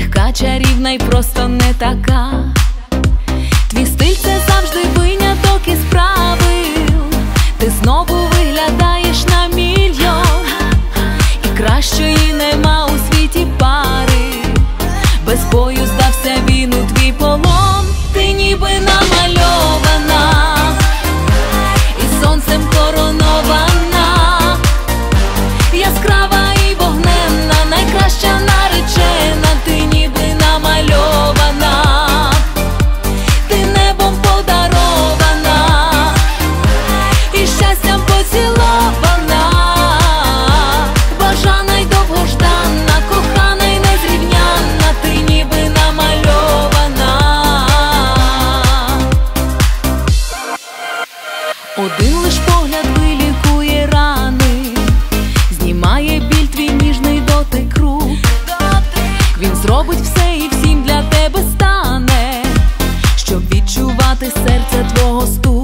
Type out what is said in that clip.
легка чарівна й просто не така. Один лиш погляд вилікує рани, знімає біль твій ніжний дотик рук. Він зробить все і всім для тебе стане, щоб відчувати серце твого стук.